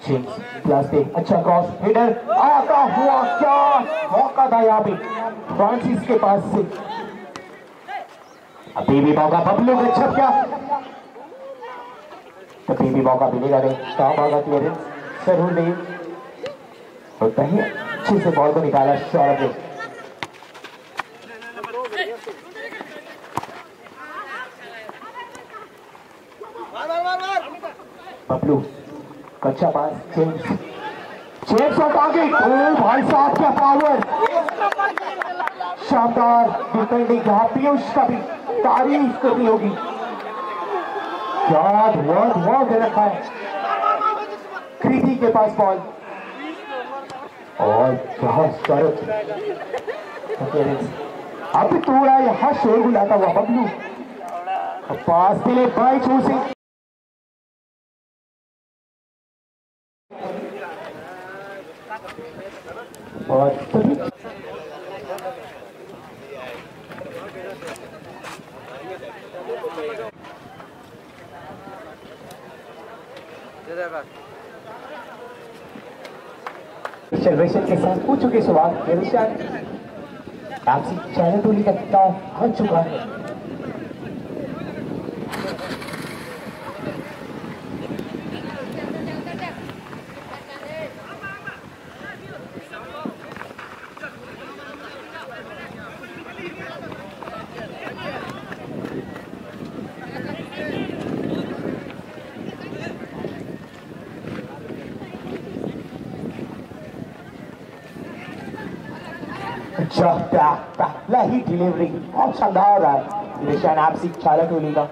Plastic अच्छा cross header आता हुआ क्या मौका था यहाँ पे फ्रांसिस के पास से अभी भी मौका बबलू का छप क्या अभी भी मौका मिलेगा नहीं कहा होगा क्लियरेंस ज़रूर नहीं होता ही अच्छे से बॉल को निकाला ने बबलू कच्चा पास जेम्स जेम्स और आगे। ओ भाई साहब क्या पावर शानदार डिफेंडिंग यहाँ पीयूष का भी तारीफ़ करनी होगी। क्या धुआँ धुआँ दे रखा है। कृति के पास बॉल और बहुत शरद अब थोड़ा यहाँ शोर बुलाता हुआ, बबलू। पास के लिए छू सिंह। और सेलिब्रेशन के साथ हो चुके सवाल आपसी चैनल टोली का किताब आ चुका है। अच्छा पहला ही डिलीवरी शानदार रहा है निशान आपसी चालक टोली का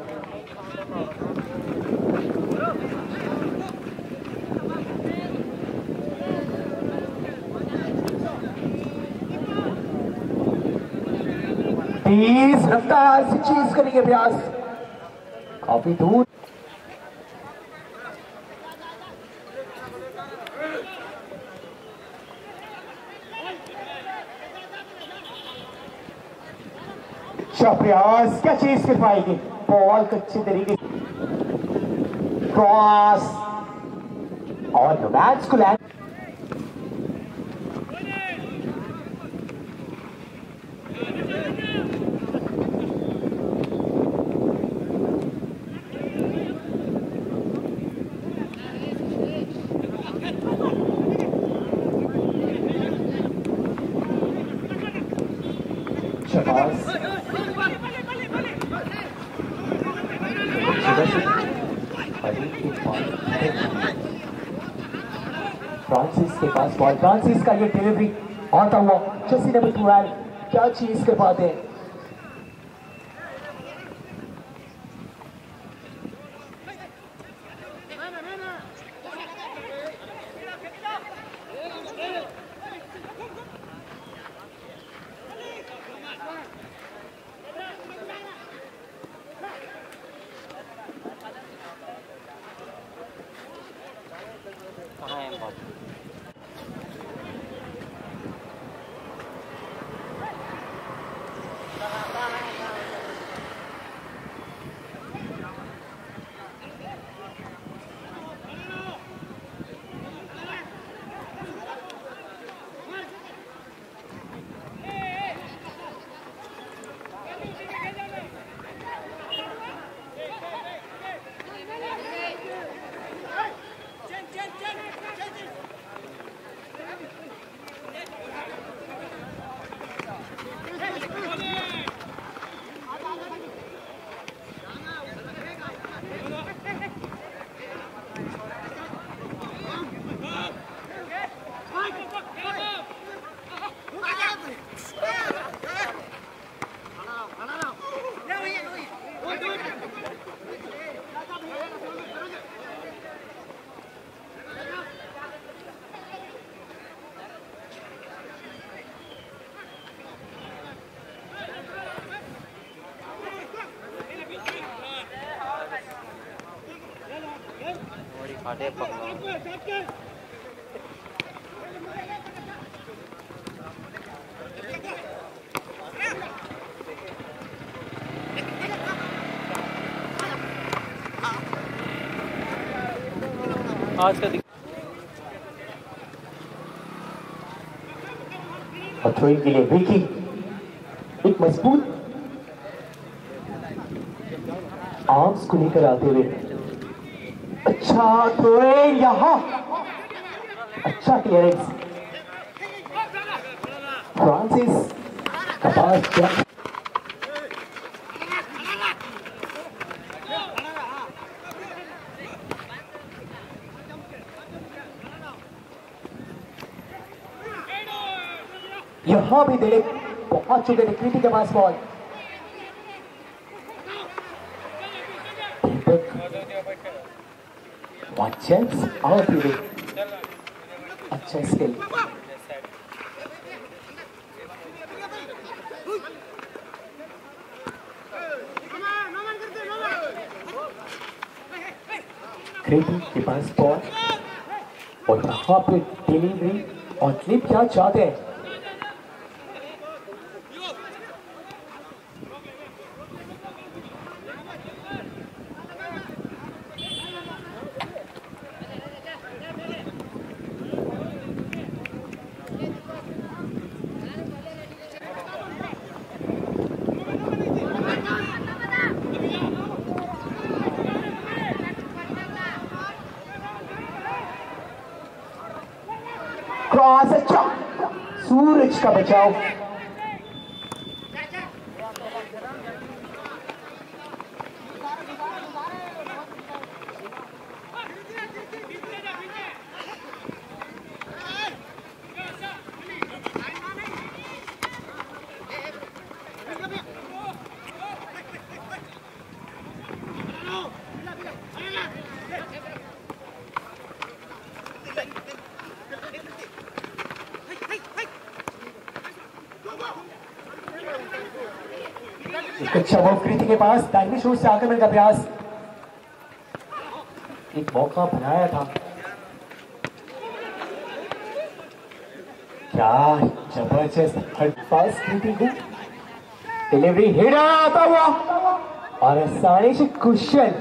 तेज रफ्तार से चीज़ करेंगे प्रयास काफ़ी दूर अच्छा प्रयास क्या चीज़ कर पाएगी बॉल अच्छे तरीके क्रॉस और मैच को लैंड शबाज फ्रांसिस के पास बॉल फ्रांसिस का ये डिलीवरी आता हुआ। जैसी नंबर ट्वेल्व क्या चीज़ के बाद हैं। दे हथोई के लिए विकी एक मज़बूत आर्म्स को लेकर आते हुए अच्छा थ्रोइंग यहाँ अच्छा क्लियरेंस फ्रांसिस कपास जंप यहाँ भी दिलीप पहुँच चुके थे कृति के पास बॉल One और ही अच्छा स्किल क्रेडी के पास बॉल और यहाँ पे डिलीवरी और क्लिप क्या चाहते हैं? क्रॉस अच्छा। सूरज का बचाव एक अच्छा वो कृति के पास दाहिनी शूट से आक्रमण का प्रयास। एक मौका बनाया था। क्या ज़बरदस्त पास डिलीवरी हेडर आता हुआ और आसानी से कुशन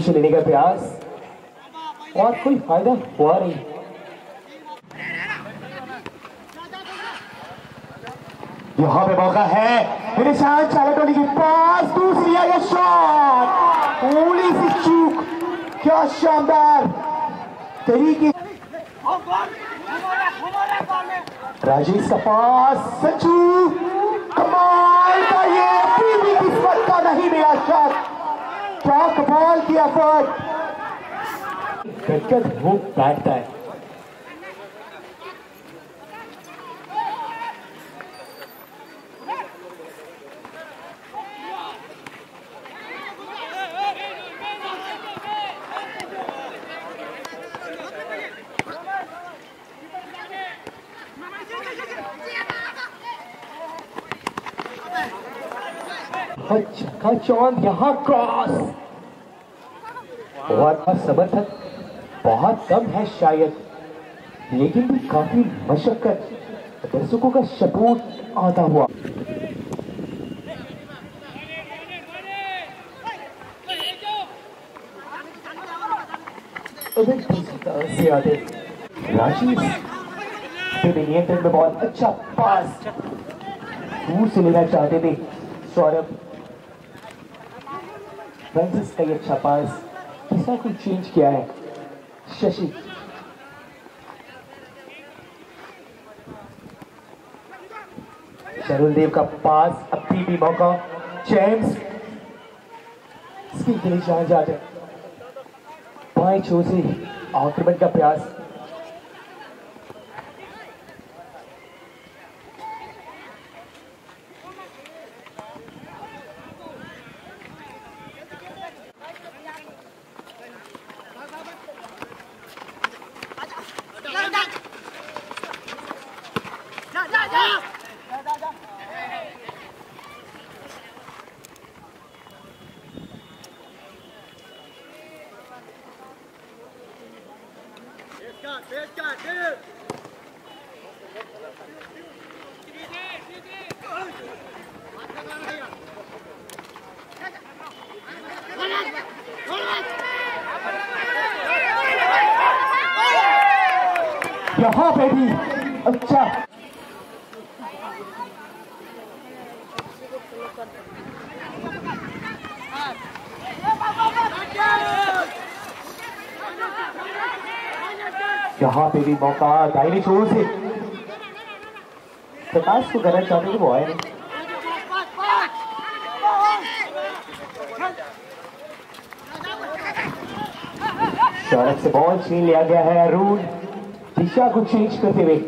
से लेने का प्रयास। और कोई फ़ायदा हुआ नहीं। यहाँ पे मौका है। निशान चालटोली की पास दूसरी ये शॉट थोड़ी सी चूक। क्या शानदार तरीके। राजेश का पास सचू कमाल का ये किस्मत का नहीं मिला शॉट क्या कमाल की एफर्ट गदगद हो बैठता है। अच्छा यहाँ क्रॉस बहुत समर्थक बहुत कम है शायद, लेकिन भी काफ़ी मशक्कत, दर्शकों का सपोर्ट आता हुआ। राशीद नियंत्रण में बहुत अच्छा पास दूर से लेना चाहते थे। सौरभ का ये अच्छा पास ऐसा कुछ चेंज किया है? शशि। शरुल देव का पास अभी भी मौका जेम्स इसकी गिली जान जाते बाएँ छोर से आक्रमण का प्रयास। यहाँ पे भी अच्छा यहाँ पे भी मौका दाहिने छोर से। प्रकाश को करना चाहते थे वो आए। नहीं शौरभ से बॉल छीन लिया गया है अरुण। दिशा को चेंज करते हुए।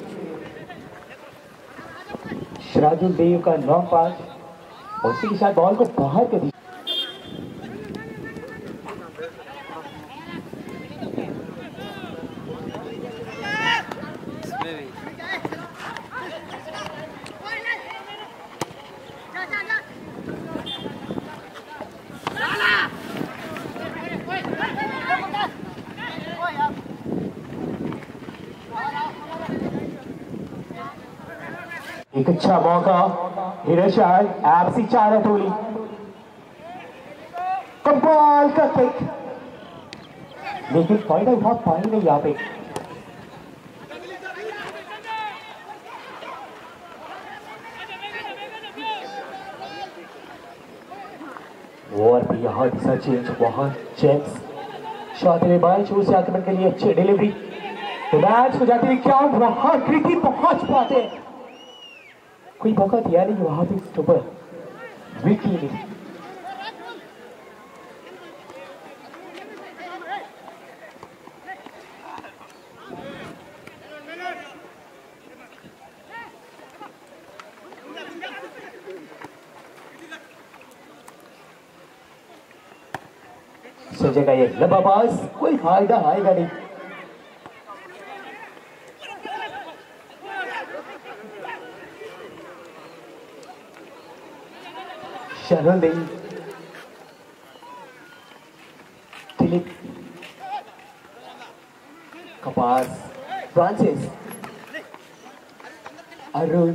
शराजुल देव का नौ पास। उसी के साथ बॉल को बाहर कर दिया। एक अच्छा मौका। हिरशाल आपसी चार टोली। कमाल का किक लेकिन फ़ायदा उठा पाई नहीं यहाँ पे। और भी यहाँ दिशा चेंज वहाँ जेम्स शॉट बाएँ से आक्रमण के लिए अच्छी डिलीवरी तो मैच हो जाती है क्या? वहाँ कृति पहुँच पाते हैं। दिया नहीं वहाँ पे स्टॉपर विकी ने संजय का ये लंबा पास कोई फ़ायदा आएगा नहीं शरण देवी दिलीप कपास। फ्रांसिस। अरुण।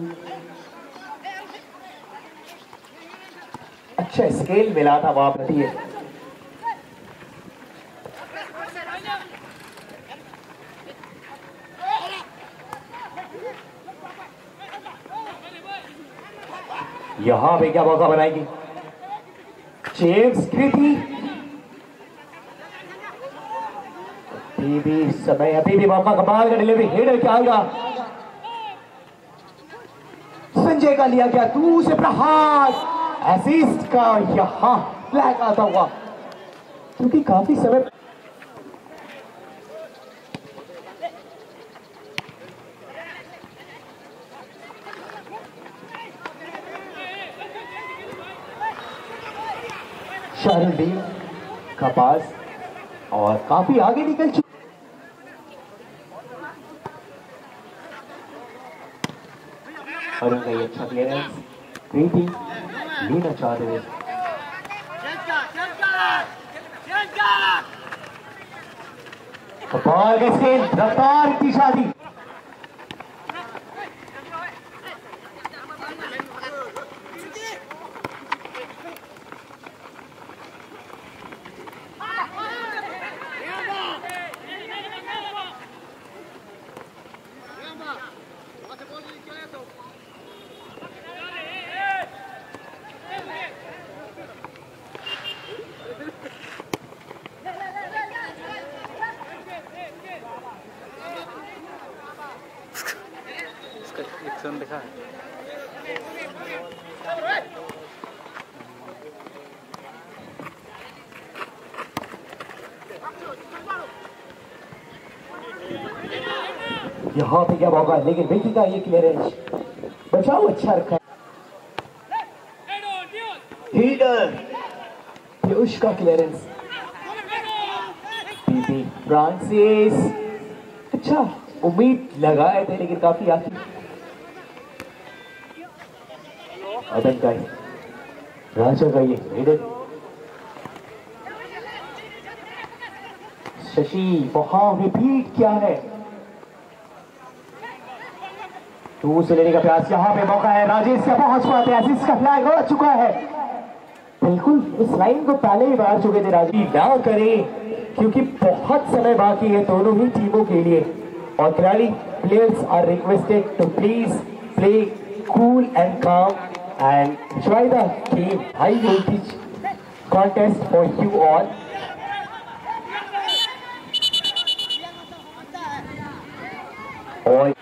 अच्छा स्केल मिला था वहाँ पर यहाँ पे क्या मौका बनाएगी? जेम्स कृति अभी भी समय अभी भी मौका कमाल का डिलीवरी हेडर क्या आएगा संजय का लिया गया से प्रहार। असिस्ट का यहाँ फ्लैग आता हुआ। क्योंकि काफ़ी समय शाहरुद्दीन का पास और काफ़ी आगे निकल चुके और उनका ये अच्छा क्लियरेंस प्रीति, लेना हुए बॉल का रफ्तार की शादी। एक्शन लिखा है यहाँ पे क्या होगा लेकिन बेटी का ये क्लियरेंस बचाओ अच्छा रखा। हीडर पीयूष का क्लियरेंस फ्रांसिस अच्छा उम्मीद लगाए थे, लेकिन काफ़ी आखिर राजा का शशि वहाँ रिपीट क्या है टू से लेने का प्रयास यहाँ पे मौका है राजेश का पहुँच पाते हैं का फ्लैग हो चुका है बिल्कुल इस लाइन को पहले ही मार चुके थे राजीव ना करें क्योंकि बहुत समय बाकी है दोनों ही टीमों के लिए और खिलाड़ी players are requested to please play cool and calm and try the game high voltage contest for you all. All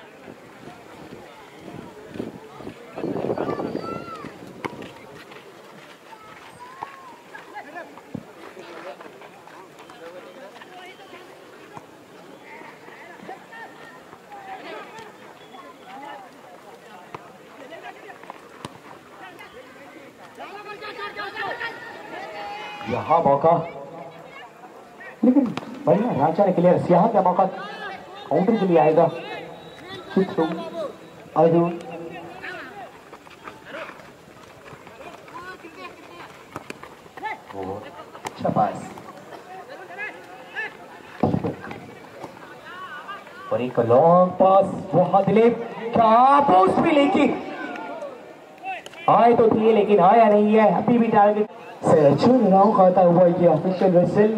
मौका। लेकिन बढ़िया राजा ने क्लियर यहाँ क्या मौका काउंटर के लिए आएगा। चित्रू अर्जुन अच्छा पास और एक लॉन्ग पास वहाँ दिलीप, क्या पोस्ट भी लेकिन आए तो थे लेकिन आया नहीं है। अभी भी टारगेट से चुन खाता हुआ ये ऑफिशियल वेसल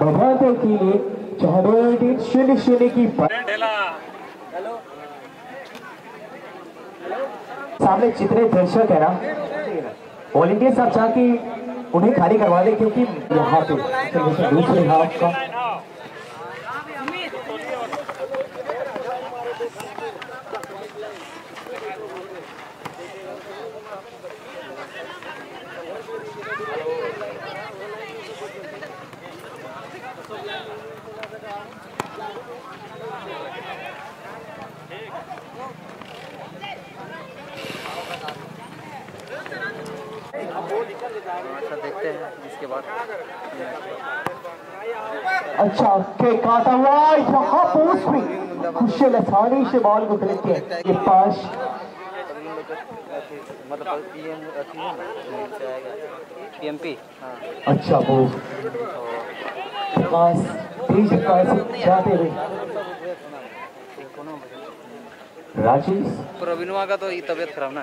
बभाते के लिए चौदह टीम शून्य शून्य की सामने जितने दर्शक है ना ऑल इंडिया साहब चाह की उन्हें खाली करवा दे क्योंकि यहाँ पे दूसरे हाफ़ का अच्छा के काटा हुआ यहाँ पोस्ट में कुशल आसानी से बॉल को क्लिक किया ये पास मतलब पीएम पीएमपी हाँ अच्छा वो। पास तेज पास जाते हुए। राजेश? प्रवीणवा का तो ये तबीयत खराब ना।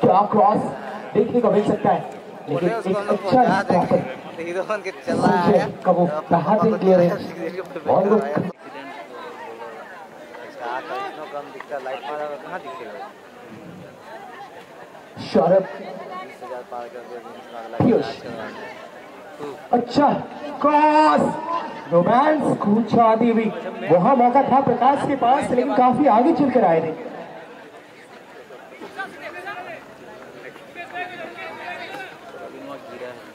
क्या क्रॉस देखने को मिल सकता है। लेकिन एक अच्छा चल कर अच्छा क्रॉस रोमांस कूच आती हुई वहाँ मौका था प्रकाश के पास, लेकिन काफ़ी आगे चलकर आए थे प्रवीणवा गिरा है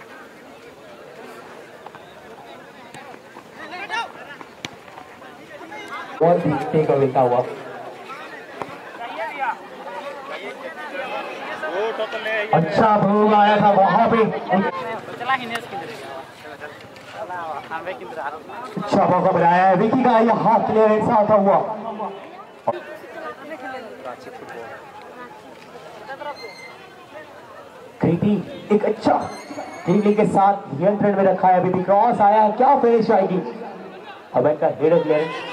भी टेक अवे हुआ। अच्छा भूल आया था, वहाँ पे। अच्छा मौका बनाया है। विकी का यह हाथ क्लियरेंस आता हुआ। कृति एक अच्छा ड्रिबलिंग के साथ नियंत्रण में रखा है अभी क्रॉस आया। क्या फिनिश आएगी? अब इनका हेडर क्लियरेंस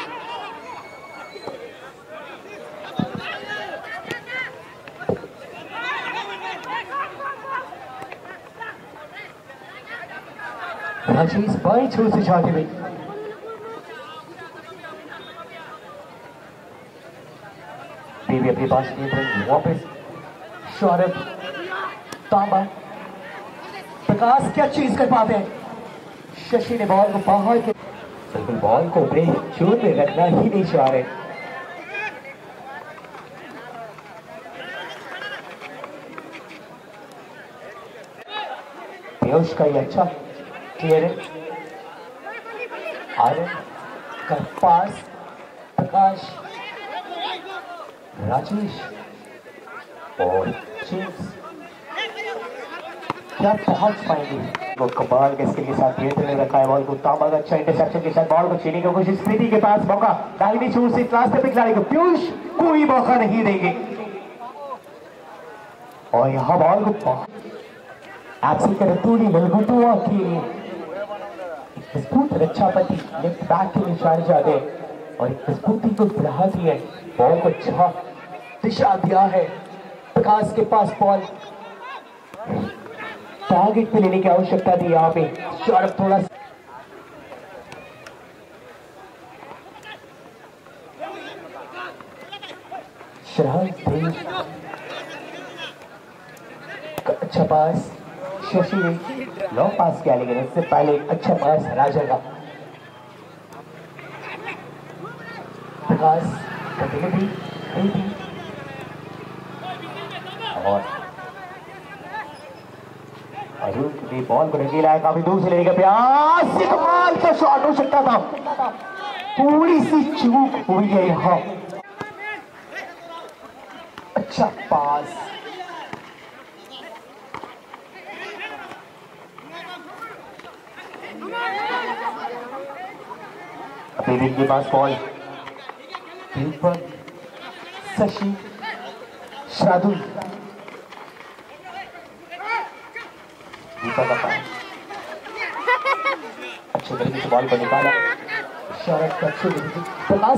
राजेश बाई छू से जाते हुए बीवी अपने पास नियंत्रण वापस। सौरभ तांबा। प्रकाश, क्या चीज़ कर पाते हैं? शशि ने बॉल को बाहर के बिल्कुल बॉल को अपने चूर में रखना ही नहीं चाह रहे। पीयूष का ये अच्छा क्लियर है आर्यन का पास प्रकाश, राजेश, और जेम्स क्या पहुँच पाएँगे? वो कमाल के स्किल के साथ बेहतर ने रखा है बॉल को। तामल अच्छा इंटरसेप्शन के साथ बॉल को छीने की कोशिश प्रीति के पास मौका। दाहिनी छूट से लास्ट पे खिलाड़ी को पीयूष कोई मौका नहीं देंगे। और यहाँ बॉल को एक्सल कर तूड़ी मलगुटुआ की मज़बूत रक्षापति लेफ़्ट बैक के निशान जाते और एक मजबूती को बढ़ा है। को अच्छा दिशा दिया है। प्रकाश के पास बॉल। टारगेट पे लेने की आवश्यकता थी यहाँ पे। शॉट थोड़ा शराब अच्छा पास। शशि ने लॉन्ग पास किया, लेकिन इससे पहले एक अच्छा पास राजा का। प्रकाश डिलीवरी और अरुण ने बॉल को रंगीला है काफ़ी दूर से लेने का प्रयास। कमाल का शॉट हो सकता था। थोड़ी सी चूक हुई है। यहाँ अच्छा पास अभी के पास बॉल पर शशि शादुल दीपक का अच्छे तरीके से बॉल को निकाला। शरद अच्छे तरीके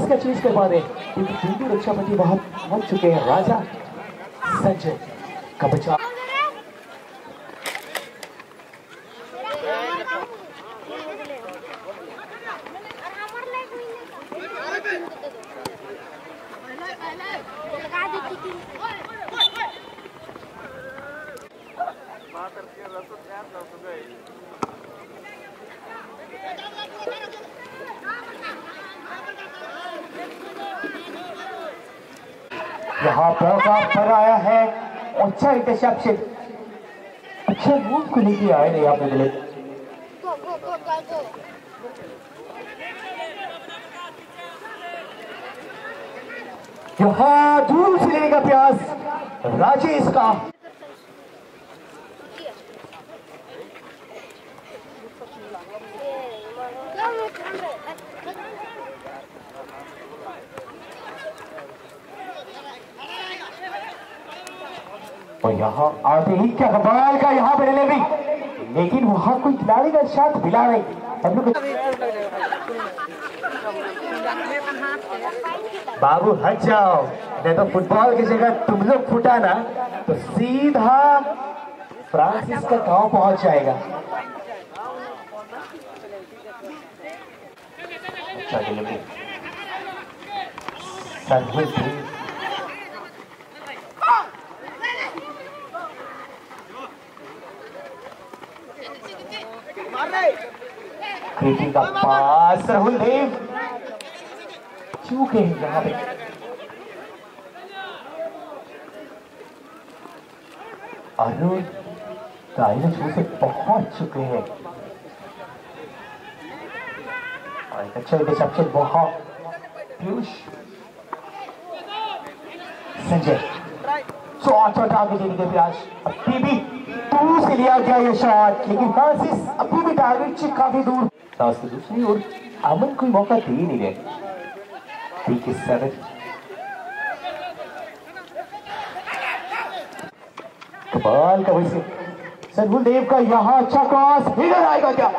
का चीज़ करवा दे क्योंकि तीनों रक्षापति बहुत पहुँच चुके हैं। राजा संजय का बचाव यहाँ पर पर आया है अच्छा इंटरसेप्शन अच्छा मूव को लेके आए नहीं आपने बोले. यहाँ दूर से लेगा प्यास राजेश का और यहाँ आते ही क्या कमाल का यहाँ पे डिलीवरी। लेकिन वहाँ कोई खिलाड़ी का साथ मिला नहीं। हम लोग बाबू हट जाओ। नहीं तो फुटबॉल की जगह तुम लोग फुटा ना तो सीधा फ्रांसिस का गाँव पहुँच जाएगा। अच्छा डिलीवरी। सरहुल क्रिकेट का पास। राहुल देव चूके हैं यहाँ पे। अरुण दाहिने छू से पहुँच चुके हैं। और एक अच्छा इंटरसेप्शन बहुत पीयूष, संजय। शॉट शॉट आगे देने के प्रयास अभी भी दूर से लिया गया ये शॉट लेकिन फ्रांसिस अभी भी टारगेट से काफ़ी दूर। की दूसरी ओर अमन कोई मौका दे ही नहीं रहे। ठीक है सेवन कमाल का वैसे। सरहुल देव का यहाँ अच्छा क्रॉस हिडर आएगा क्या?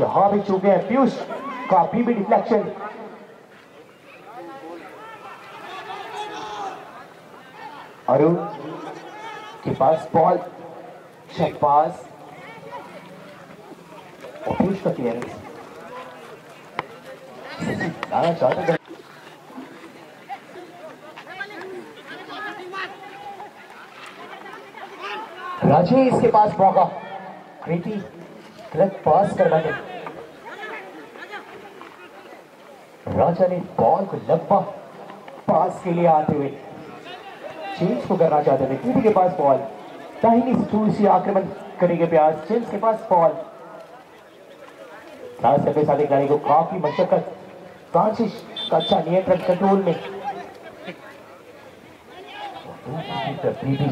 यहाँ भी चूके हैं पीयूष। काफ़ी भी डिफ्लेक्शन अरुण के पास बॉल शहबाज और पीयूष का क्लियरेंस लाना चाहते थे राजेश के पास मौका। कृति, गलत पास करवाने राजा ने बॉल को लंबा पास के लिए आते हुए। चेंज को करना चाहते थे। कृति के पास बॉल दाहिनी से दूर से आक्रमण करेंगे प्यास जेम्स के पास बॉल क्लास करने साले गाड़ी को काफ़ी मशक्कत फ्रांसिस अच्छा नियंत्रण कंट्रोल में।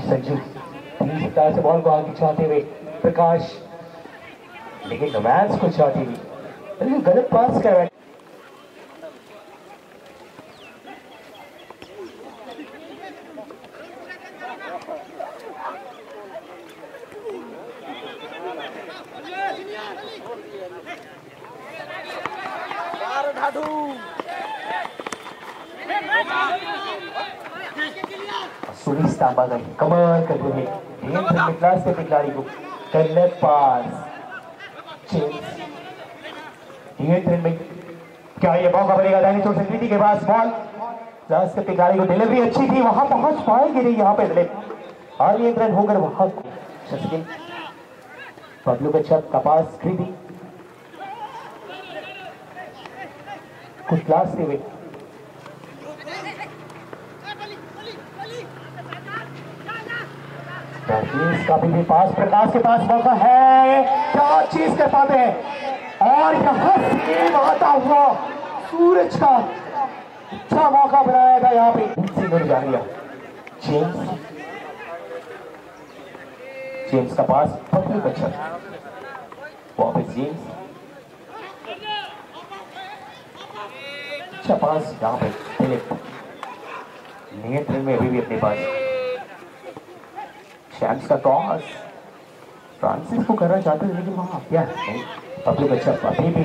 संजू से बॉल को आगे चाहते हुए प्रकाश, लेकिन रोमांस को चाहती हुई गलत पास कर बैठे सुनीस तांबा कमाल कर रही है क्लास के खिलाड़ी को गलत पास चेंज में क्या ये मौका बनेगा दानी चोट संस्कृति के पास बॉल क्लास के खिलाड़ी को डिलीवरी अच्छी थी, वहाँ पहुँच पाएगी नहीं यहाँ पे दिलीप और नियंत्रण होकर वहाँ शस्किन पब्लू के छत कपास कृति कुछ क्लास से हुए राकेश का भी पास प्रकाश के पास मौका है। क्या चीज़ कर पाते हैं? और यहाँ से आता हुआ, सूरज का। अच्छा मौका बनाया था यहाँ पे? जेम्स जेम्स का पास पकड़ी बच्चा वापस जेम्स अच्छा पास यहाँ पे? नियंत्रण में अभी भी अपने पास। शैम्स का टॉस फ्रांसिस को करना चाहते थे लेकिन वहाँ क्या पब्लिक अच्छा अभी भी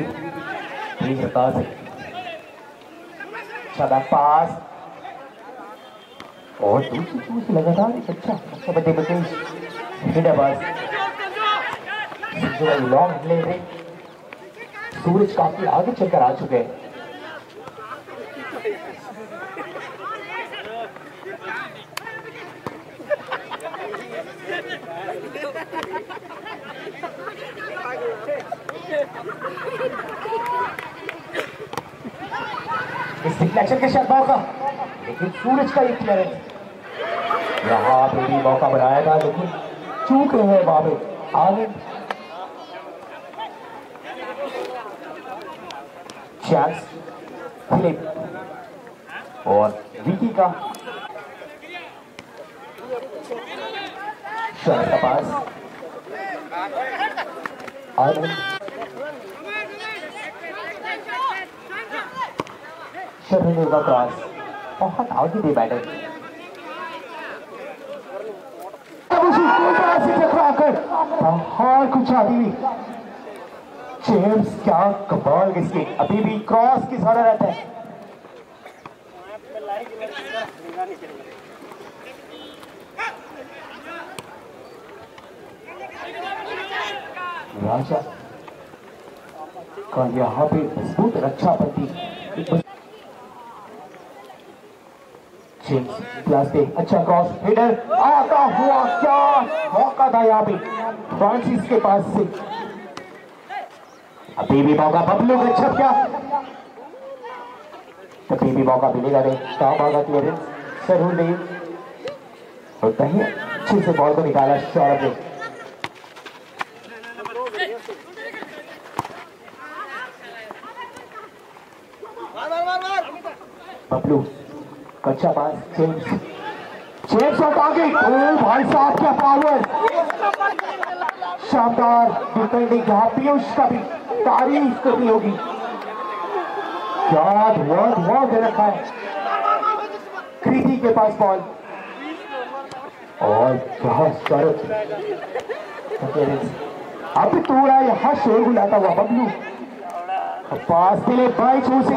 तीन प्रकार से। अच्छा पास और दूसरी चूज़ लगातार एक अच्छा अच्छा बड्डे बड्डे हिट पास लॉन्ग ले रहे सूरज काफ़ी आगे चलकर आ चुके हैं। इस डिफ्लेक्शन के साथ मौका। लेकिन सूरज का एक क्लियरेंस यहाँ पे भी मौका बनाया था लेकिन चूक रहे हैं पे आगे। चांस फिलिप और विकी का। शरद का पास आनंद शर्मिंदे का क्रॉस बहुत आगे दे बैटर बहुत कुछ आदि जेम्स क्या कमाल किसकी अभी भी क्रॉस की सारा रहता है। राजा का यहाँ पे मज़बूत रक्षा बनती पे अच्छा क्रॉस हेडर आता हुआ क्या? मौका था यहाँ पे। फ्रांसिस के पास से। अभी भी मौका, बबलू का अच्छा क्या कभी भी मौका मिलेगा नहीं। कहा भागा क्लियरेंस ज़रूर नहीं। और कहीं अच्छे से बॉल को निकाला सौरभ ने। बबलू कच्चा पास जेम्स जेम्स और आगे ओ भाई साहब क्या पावर शानदार डिफेंडिंग यहाँ पीयूष का भी तारीफ़ करनी होगी। क्या धुआँ धुआँ दे रखा है। कृति के पास बॉल और यहाँ शरद। अब थोड़ा यहाँ शोर बुलाता हुआ बबलू। पास दिले बाई छू से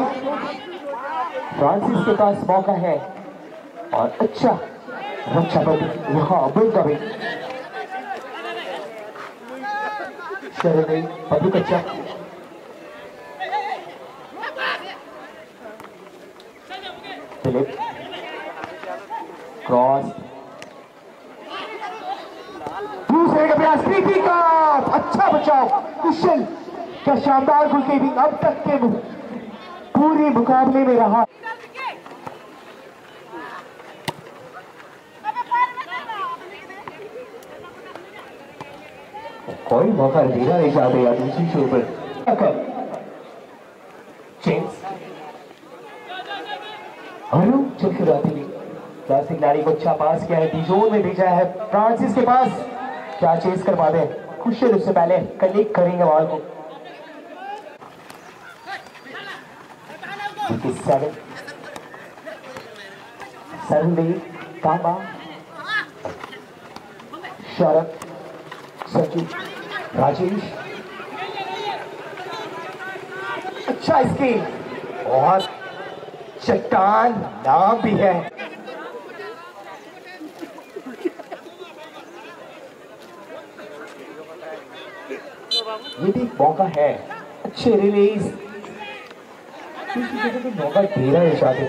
फ्रांसिस के पास मौका है। और अच्छा रक्षा बंदी यहाँ अबुल का भी। शरण नहीं कच्चा। Philip cross. दूसरे का प्रयास प्रीति का। अच्छा बचाव, कुशल। क्या शानदार गुलकेबिंग अब तक के पूरे मुकाबले में रहा। कोई मौका देना नहीं चाहते यार दूसरी शो पर खिलाड़ी को अच्छा पास किया है डिजोन में भेजा है। फ्रांसिस के पास। क्या चेस कर करवा दे? खुशल उससे पहले कलीग करेंगे बॉल को। सेवन सेवन लीड कामा शरद सचिन राजेश अच्छा इसकी बहुत चट्टान नाम भी है ये भी मौका है अच्छे रिलीज़ मौका शादी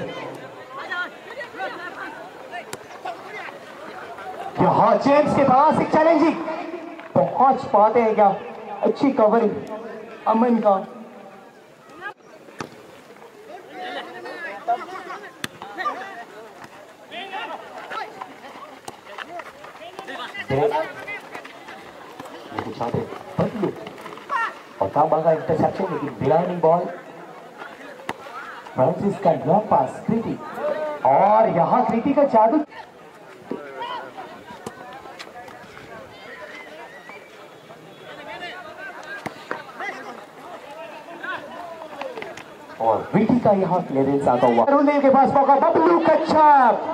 यहाँ जेम्स के पास एक चैलेंजिंग पहुँच पाते हैं क्या? अच्छी कवरिंग अमन का। और इंटरसेप्शन लेकिन बिलानी बॉल फ्रांसिस का लॉन्ग पास कृति और यहाँ कृति का जादू। और विटी का यहाँ क्लियरेंस आता हुआ। अरुणदेव के पास मौका, बबलू कच्छप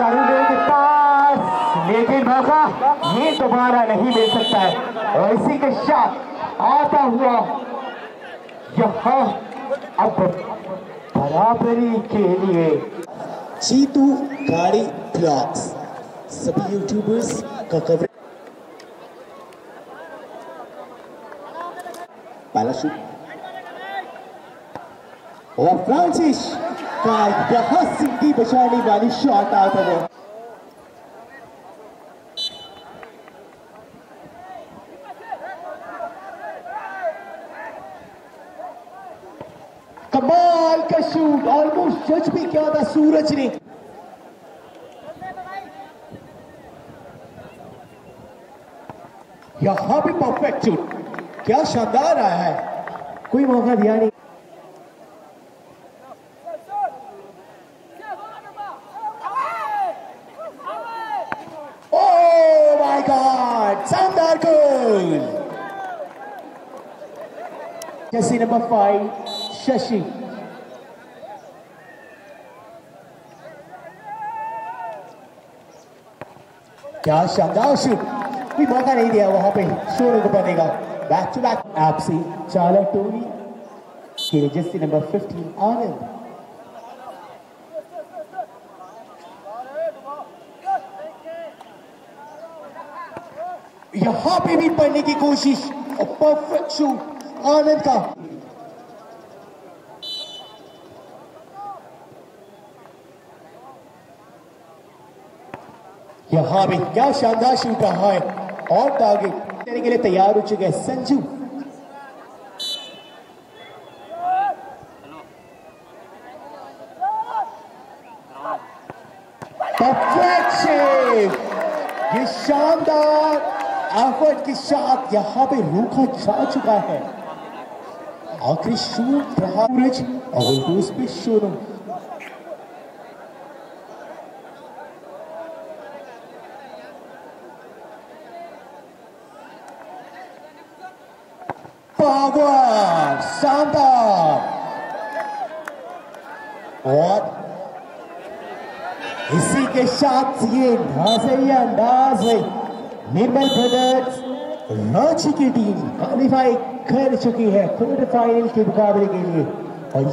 अरुणदेव के पास, लेकिन मौका ये दोबारा नहीं मिल सकता है। और इसी के साथ आता हुआ, यहाँ, अब बराबरी के लिए। चीतू गाड़ी ब्लॉग्स। सभी यूट्यूबर्स का कवरेज पहला शूट और फ्रांसिस का बहुत सिंधी बचाने वाली शॉट आउट है कमाल का शूट ऑलमोस्ट जज भी किया था सूरज ने। यहाँ भी परफेक्ट शूट क्या शानदार आया है। कोई मौका दिया नहीं। Oh जैसे नंबर फाइव शशि। क्या शानदार शूट कोई मौका नहीं दिया वहाँ पे शोर को का। बैक टू बैक आपसी। चालक टोनी के नंबर 15 आनंद यहाँ पे भी पढ़ने की कोशिश। परफेक्ट शूट आनंद का। यहाँ भी क्या शानदार शूट रहा है? और टारगेट देने के लिए तैयार हो चुके हैं संजू। ये शानदार एफर्ट के साथ यहाँ पे रोका जा चुका है। आखिरी शूट रहा सूरज और पे शोरूम पावर शानदार और इसी के साथ ये ये अंदाज है निर्मल ब्रदर्स रांची की टीम क्वालिफाई कर चुकी है. क्वार्टर फाइनल के मुकाबले के लिए. और